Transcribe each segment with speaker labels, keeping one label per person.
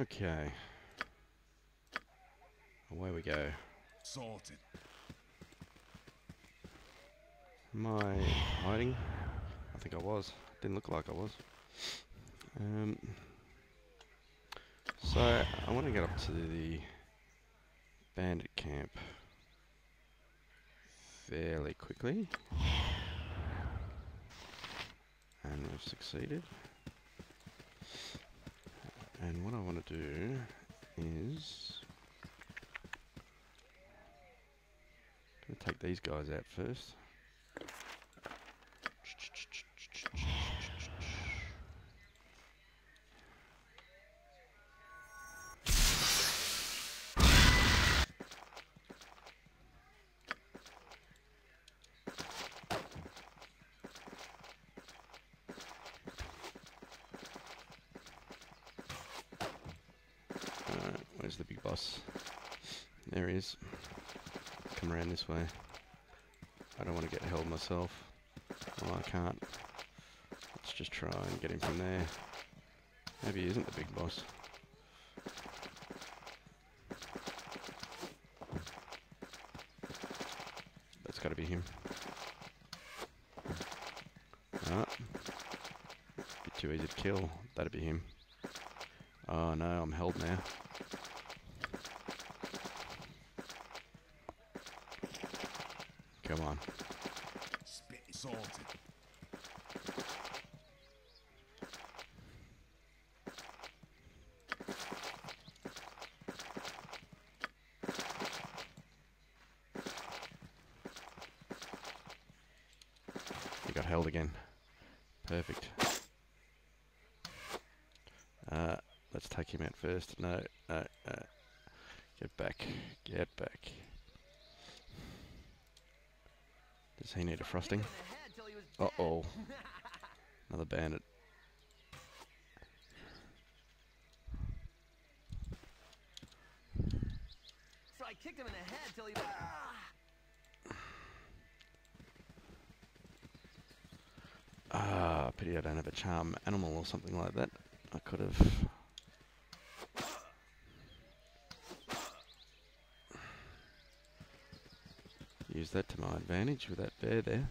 Speaker 1: Okay. Away we go.
Speaker 2: Sorted.
Speaker 1: Am I hiding? I think I was. Didn't look like I was. Um, so, I want to get up to the bandit camp fairly quickly. And we've succeeded. And what I want to do is... Gonna take these guys out first. Alright, where's the big boss? There he is. Come around this way. I don't want to get held myself. Well, I can't. Let's just try and get him from there. Maybe he isn't the big boss. That's got to be him. Ah. Bit too easy to kill. That'd be him. Oh no, I'm held now. Come on.
Speaker 2: Spit sorted.
Speaker 1: You got held again. Perfect. Uh, him out first. No, no, no. Get back. Get back. Does he need a frosting? Uh oh. Another bandit.
Speaker 3: So I kicked him in the head till he.
Speaker 1: Ah, pity I don't have a charm animal or something like that. I could have. Used that to my advantage with that bear there.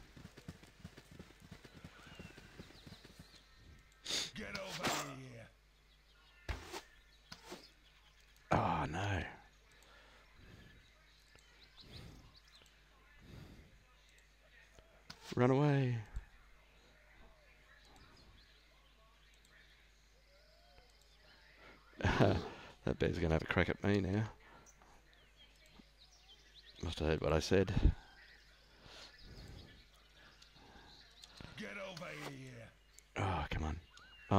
Speaker 2: Get over here.
Speaker 1: Oh no. Run away. that bear's gonna have a crack at me now. Must have heard what I said.
Speaker 2: Get over here.
Speaker 1: Oh, come on.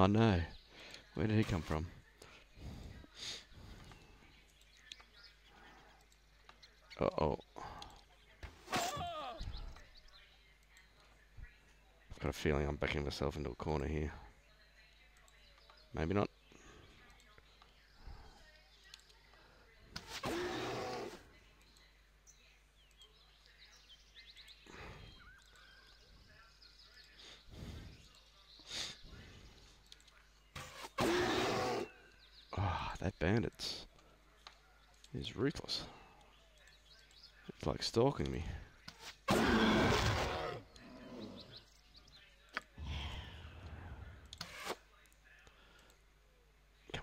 Speaker 1: Oh no. Where did he come from? Uh oh. I've got a feeling I'm backing myself into a corner here. Maybe not. Ah, that bandit is ruthless. It's like stalking me. Come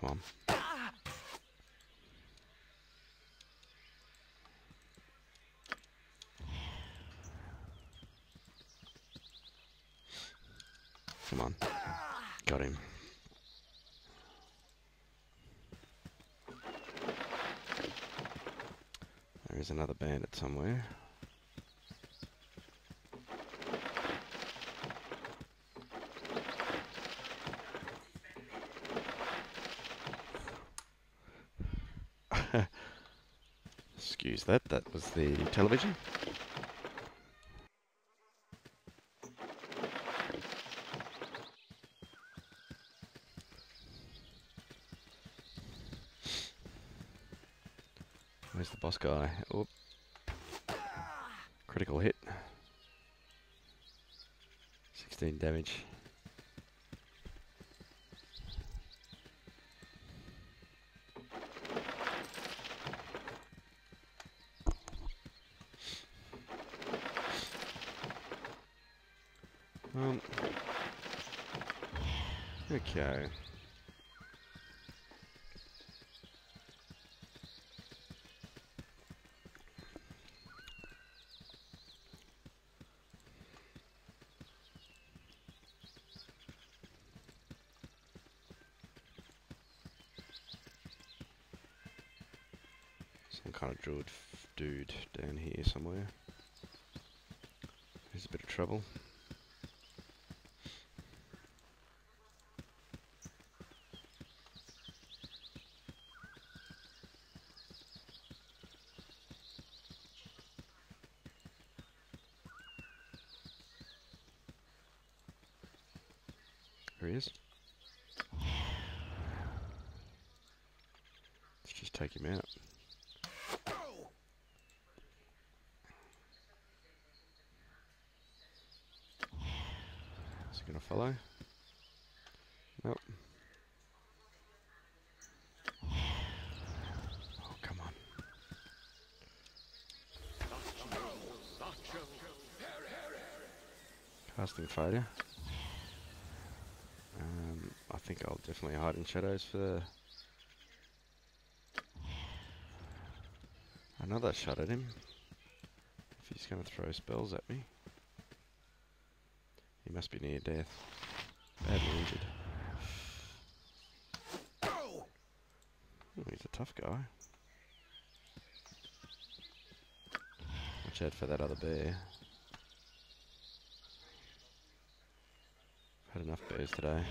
Speaker 1: on. Come on. Got him. There is another bandit somewhere. Excuse that, that was the television. Where's the boss guy? Critical hit. 16 damage. Some kind of druid dude down here somewhere. There's a bit of trouble. Is. Let's just take him out. Is he gonna follow? Nope. Oh, come on. Casting failure. I think I'll definitely hide in shadows for another shot at him. If he's going to throw spells at me. He must be near death. Badly injured. He's a tough guy. Watch out for that other bear. Had enough bears today.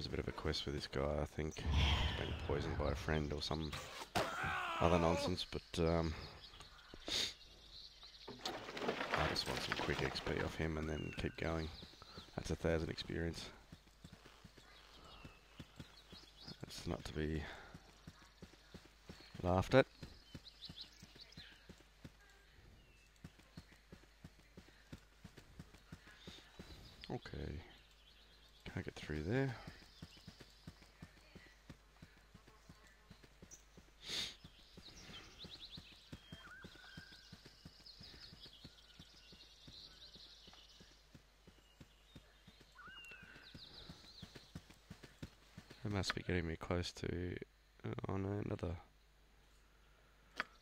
Speaker 1: There's a bit of a quest for this guy, I think. He's been poisoned by a friend or some other nonsense, but um, I just want some quick XP off him and then keep going. That's a thousand experience. That's not to be laughed at. Okay. Can't get through there. It must be getting me close to uh, on another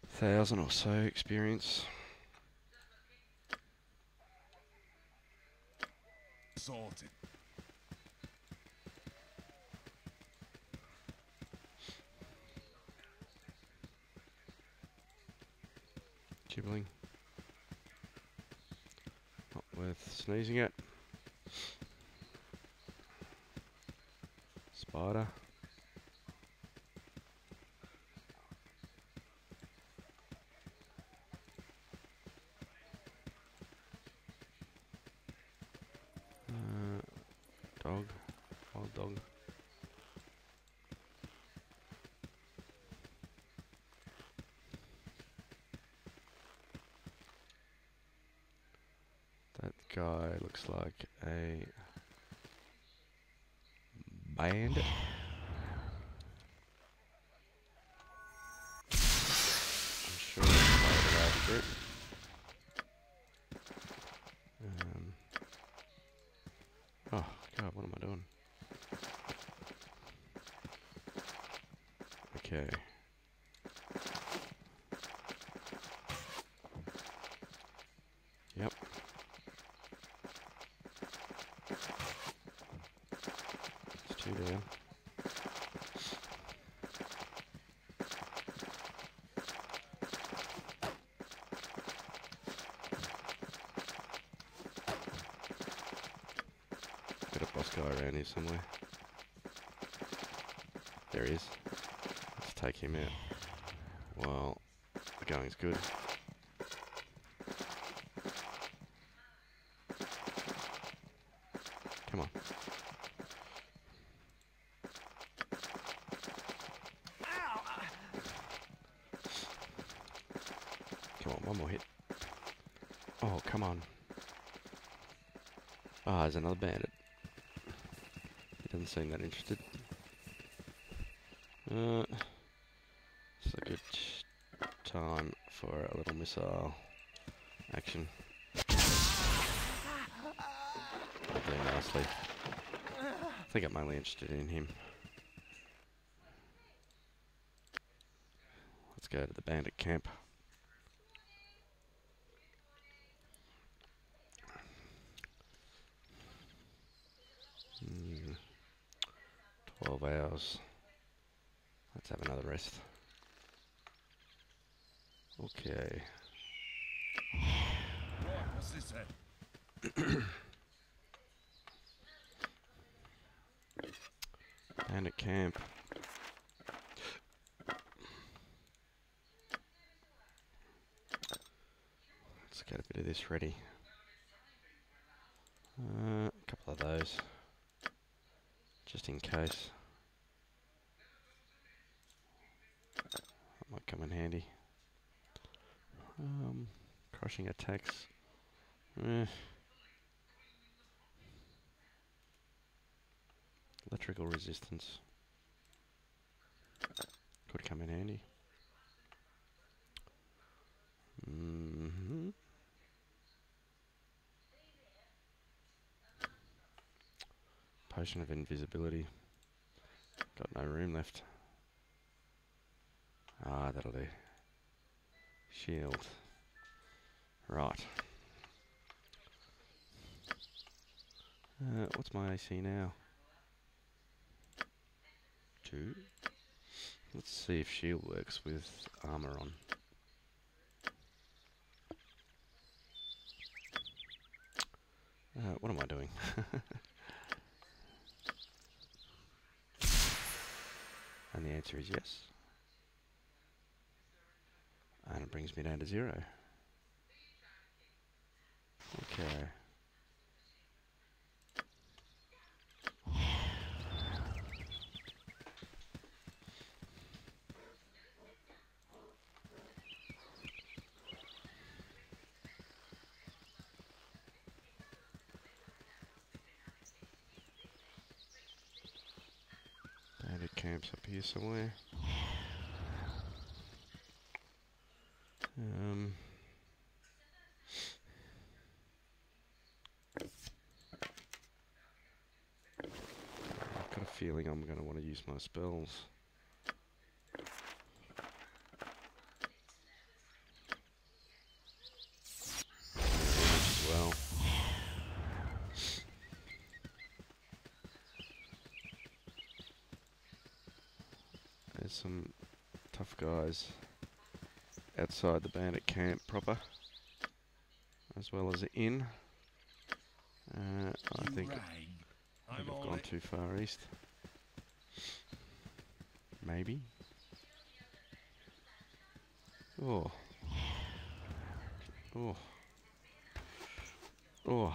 Speaker 1: thousand or so experience.
Speaker 2: Sorted.
Speaker 1: Gibberling. Not worth sneezing at. Spider. Uh, dog. Wild dog. That guy like a bandit. I'm sure of the. Um, oh god, what am I doing? Okay. Yep. It's two down. Guy around here somewhere. There he is. Let's take him out. Well, the going's good. Come on.
Speaker 3: Ow!
Speaker 1: Come on, One more hit. Oh, come on. Ah, there's another bandit. Seem that interested. Uh, it's a good time for a little missile action. Doing nicely. I think I'm mainly interested in him. Let's go to the bandit camp. 12 hours. Let's have another rest. Okay.
Speaker 2: What's this then?
Speaker 1: Bandit camp. Let's get a bit of this ready. Uh, a couple of those. Just in case. That might come in handy. Um, crushing attacks. Eh. Electrical resistance. Could come in handy. hmm Potion of invisibility. Got no room left. Ah, that'll do. Shield. Right. Uh, what's my AC now? Two. Let's see if shield works with armor on. Uh, what am I doing? and the answer is yes. And it brings me down to zero. Okay. Bandit camps up here somewhere. Um. I've got a feeling I'm going to want to use my spells. Well. There's some tough guys outside the bandit camp proper, as well as in. Uh, I think. I think
Speaker 2: I'm
Speaker 1: I've gone too far east. Maybe. Oh. Oh. Oh.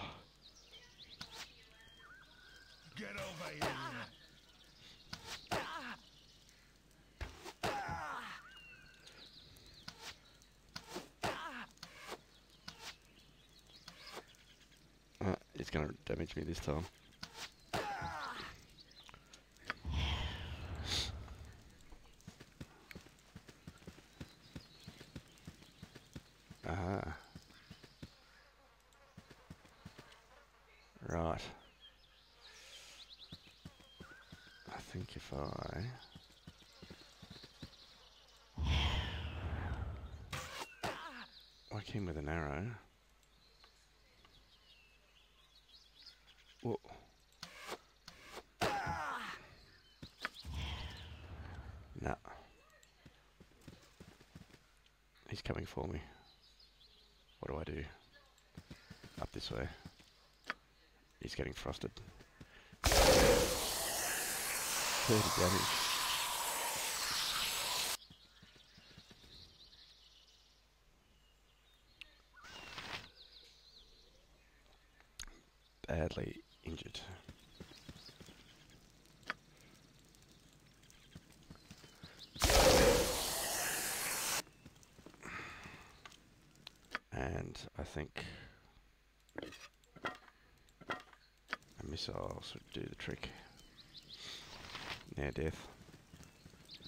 Speaker 2: Get over here.
Speaker 1: Uh, it's going to damage me this time. Aha. Right. I think if I... Whack him with an arrow. Whoa. No. He's coming for me. What do I do? Way. He's getting frosted. 30 damage. Badly injured. And I think. A missile should do the trick. Near death.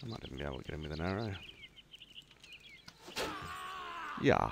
Speaker 1: I might even be able to get him with an arrow. Yeah.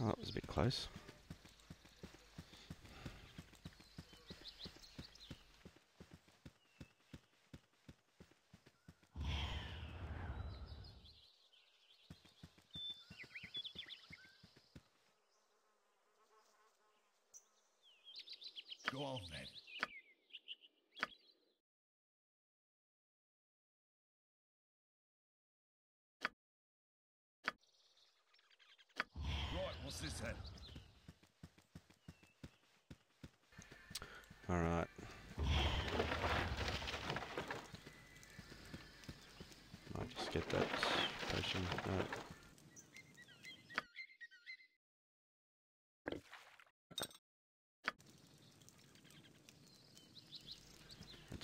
Speaker 1: Oh, that was a bit close.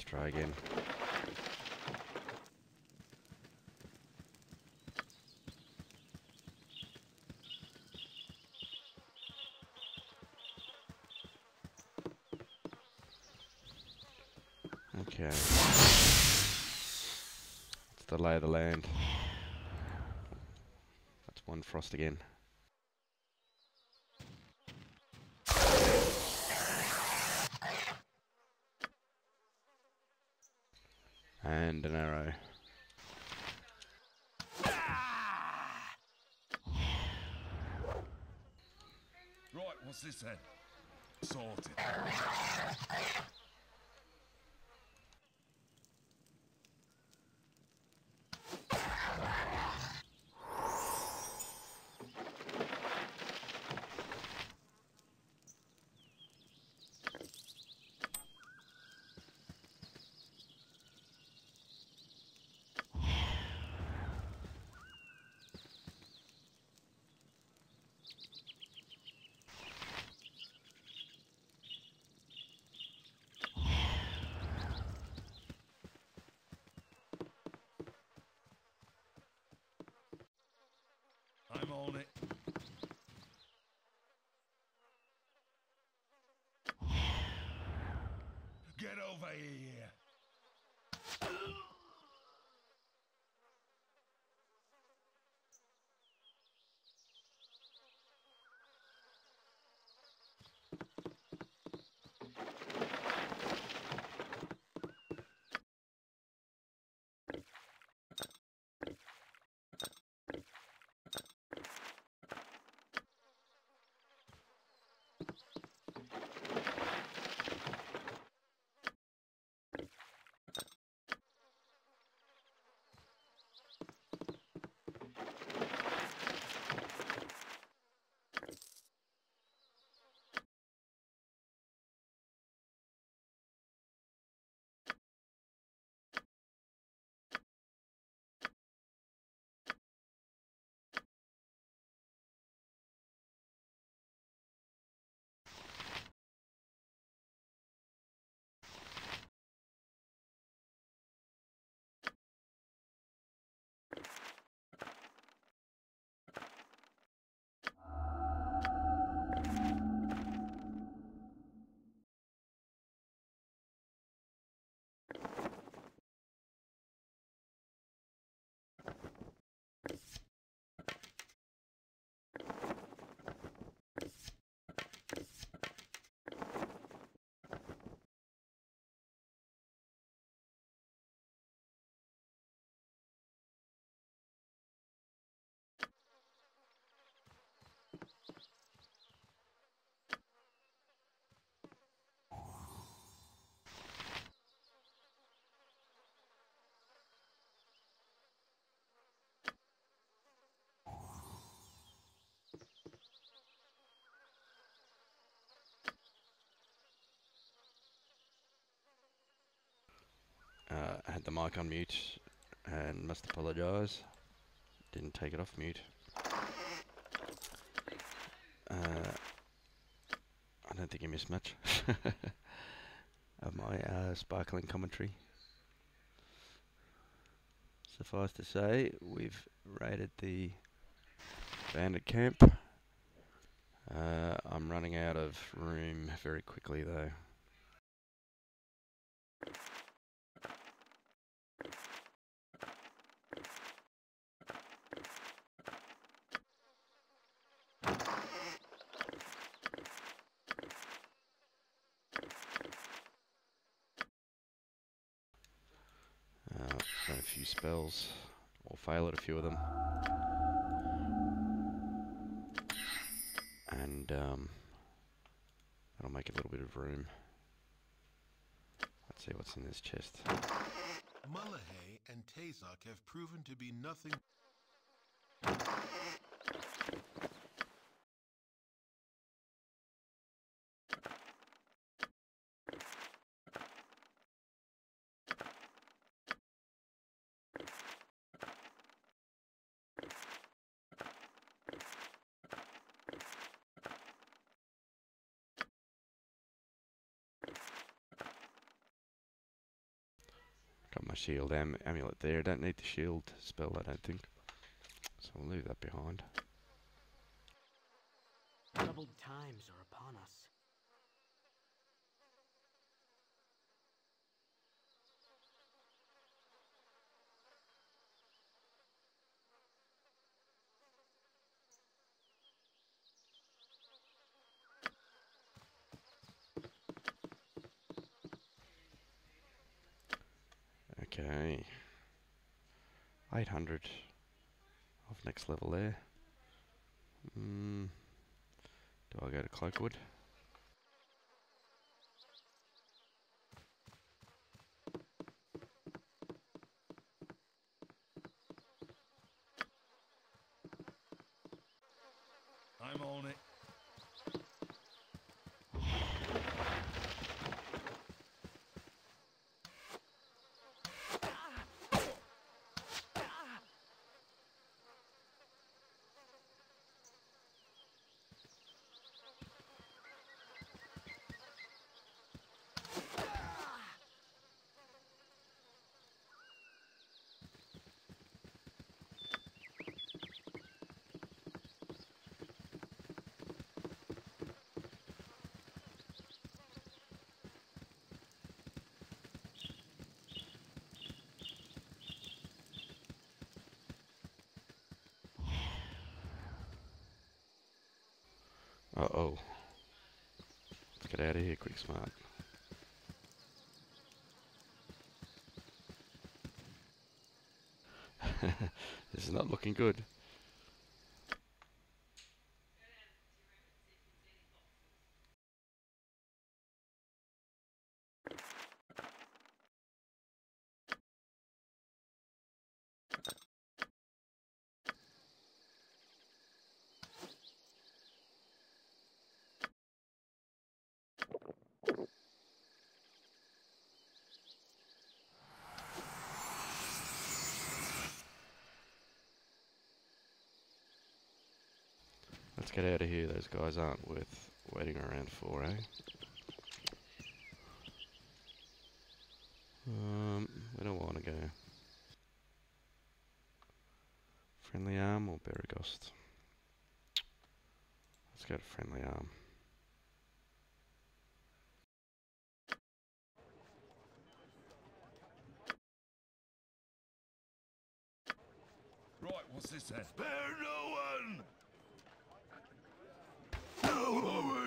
Speaker 1: try again. Okay. It's the lay of the land. That's one frost again. The mic on mute and must apologise. Didn't take it off mute. Uh, I don't think you missed much of my uh, sparkling commentary. Suffice to say, we've raided the bandit camp. Uh, I'm running out of room very quickly though. Uh, run a few spells, or fail at a few of them. And um, that'll make a little bit of room. Let's see what's in this chest.
Speaker 4: Mulahey and Tazok have proven to be nothing
Speaker 1: Got my shield am amulet there. Don't need the shield spell, I don't think. So I'll leave that behind.
Speaker 5: Troubled times are upon us.
Speaker 1: Okay. 800 of next level there. Mm. Do I go to Cloakwood?
Speaker 2: I'm on it.
Speaker 1: Uh oh. Let's get out of here quick, smart. this is not looking good. Let's get out of here. Those guys aren't worth waiting around for, eh? Um, where do I want to go? Friendly Arm or Beregost? Let's go to Friendly Arm.
Speaker 2: Right, what's this?
Speaker 4: Spare no one! No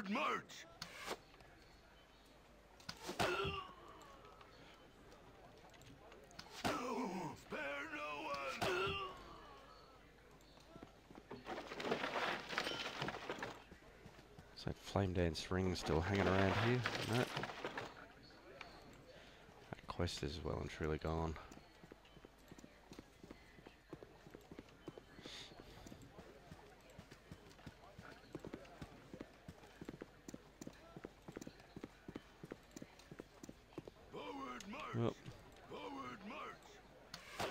Speaker 1: Is that Flame Dance ring still hanging around here? No. That quest is well and truly gone.
Speaker 4: Forward march!
Speaker 1: Well,
Speaker 4: Forward march!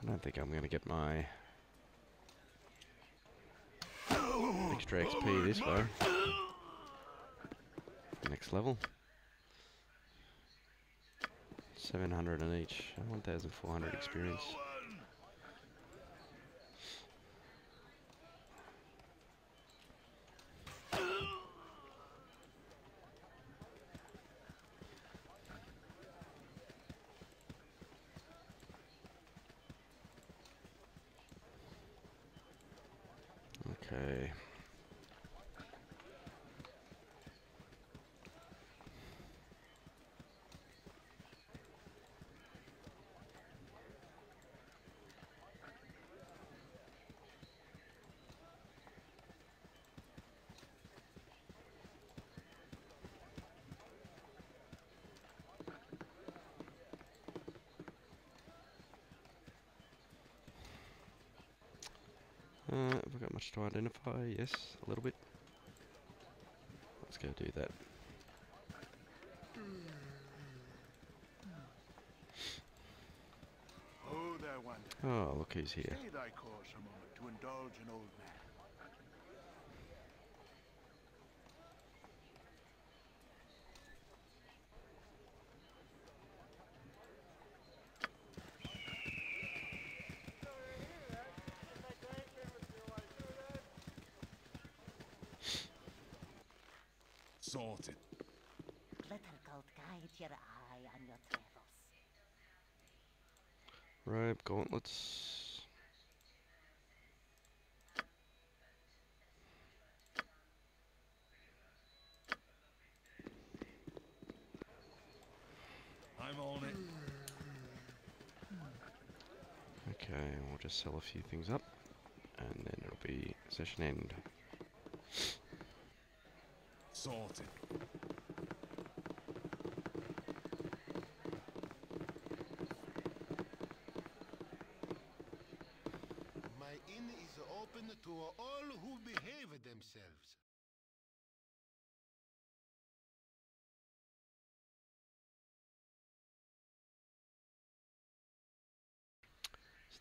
Speaker 1: I don't think I'm going to get my this way. Next level. 700 on each. 1,400 experience.
Speaker 4: No one!
Speaker 1: Okay. Uh, have I got much to identify? Yes, a little bit. Let's go do that.
Speaker 4: Oh.
Speaker 1: Oh, look who's here.
Speaker 4: Stay thy course a moment to indulge an old man.
Speaker 6: your eye on your travels.
Speaker 1: Right, gauntlets. I'm on it. Okay, we'll just sell a few things up, and then it'll be session end.
Speaker 2: Sorted.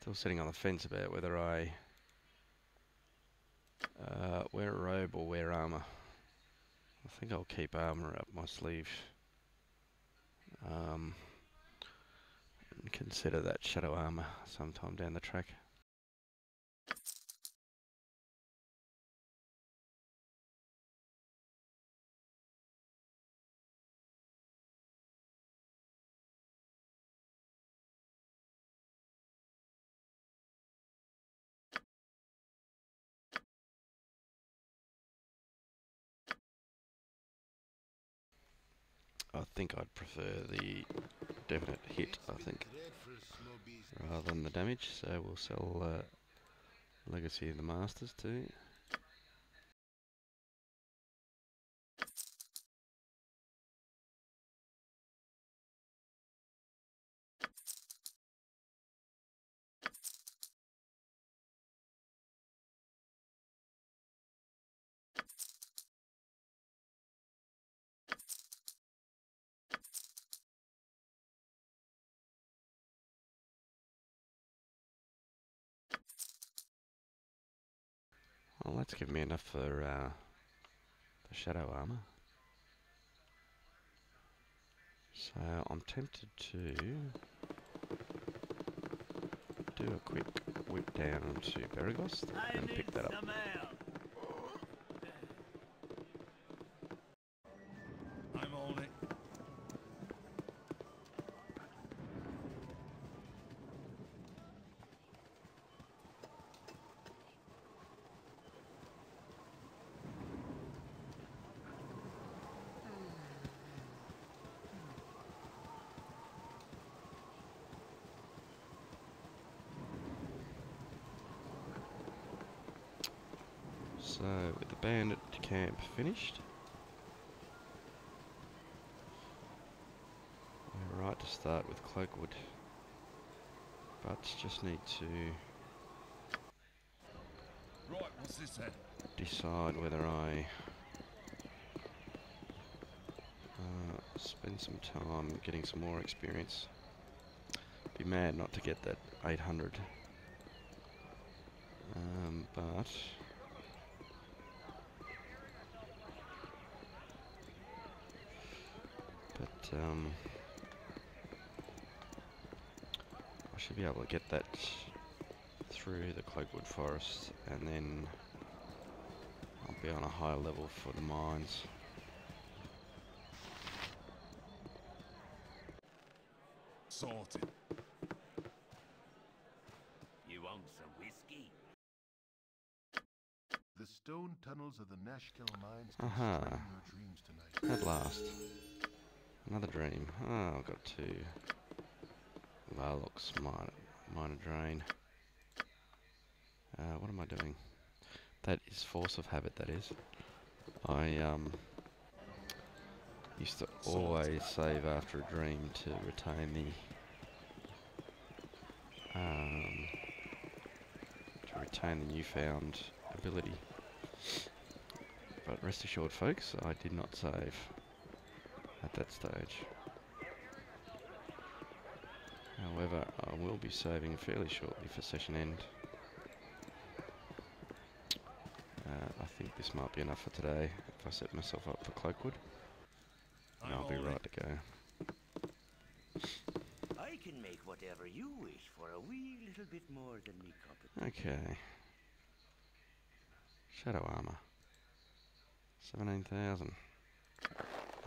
Speaker 1: Still sitting on the fence about whether I uh, wear a robe or wear armor. I think I'll keep armor up my sleeve. Um, and consider that shadow armor sometime down the track. I think I'd prefer the definite hit, I think, rather than the damage. So we'll sell uh, Legacy of the Masters too. That's given me enough for uh, the shadow armor. So I'm tempted to do a quick whip down to Beregost and pick that up. So with the bandit camp finished, we're right to start with Cloakwood, but just need to
Speaker 2: Right, what's this then?
Speaker 1: decide whether I uh, spend some time getting some more experience. Be mad not to get that 800. Um, but but um, I should be able to get that through the Cloakwood Forest and then I'll be on a higher level for the mines.
Speaker 2: Sorted.
Speaker 3: You want some whiskey?
Speaker 4: The stone tunnels of the Nashkel mines can
Speaker 1: Aha.
Speaker 4: strain your dreams tonight.
Speaker 1: At last. Another dream. Oh, I've got two. Varlock's minor, minor drain. Uh, what am I doing? That is force of habit, that is. I um, used to always save after a dream to retain the um, to retain the newfound ability. But rest assured, folks, I did not save at that stage. However, I will be saving fairly shortly for session end. Uh, I think this might be enough for today if I set myself up for Cloakwood. And I'll be right to go.
Speaker 3: I can make whatever you wish for a wee little bit more than me cup
Speaker 1: Okay. Shadow armor. 17,000.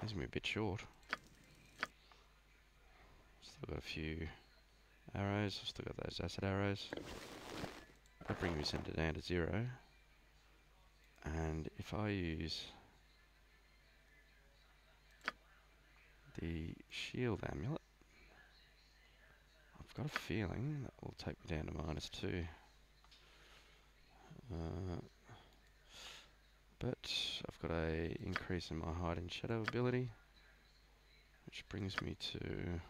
Speaker 1: Leaves me a bit short. Still got a few arrows. I've still got those acid arrows. That brings me center down to zero. And if I use the shield amulet, I've got a feeling that will take me down to minus two. Uh, but I've got a increase in my hide and shadow ability, which brings me to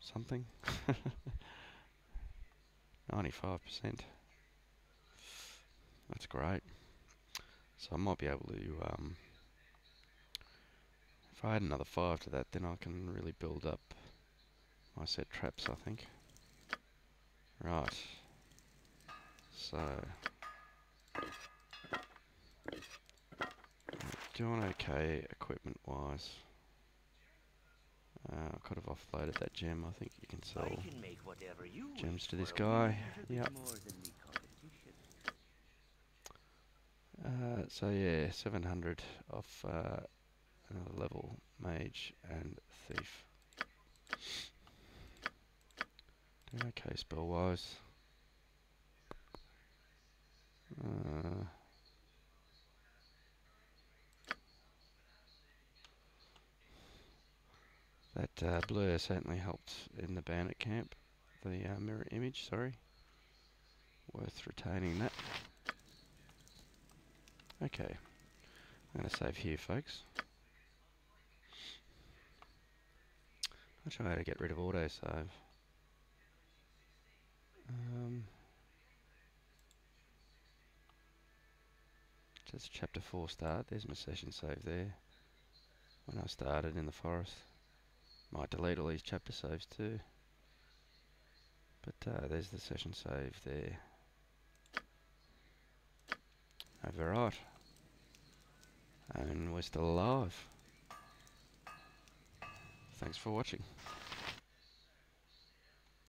Speaker 1: something. 95%. That's great. So I might be able to, um, if I add another 5 to that, then I can really build up my set traps, I think. Right. So, doing okay equipment wise. Uh, I could have offloaded that gem. I think you can sell.
Speaker 3: Can make whatever you
Speaker 1: gems to this
Speaker 3: for a wee
Speaker 1: guy. Yep.
Speaker 3: more than me competition.
Speaker 1: Uh, so yeah, 700 off uh, another level mage and thief. Doing okay spell wise. Uh, that uh, blur certainly helped in the bandit camp. The uh, mirror image, sorry. Worth retaining that. Okay, I'm going to save here, folks. I'll try to get rid of autosave. Um, just chapter 4 start, there's my session save there. When I started in the forest. Might delete all these chapter saves too. But uh, there's the session save there. Overright. And we're still alive. Thanks for watching.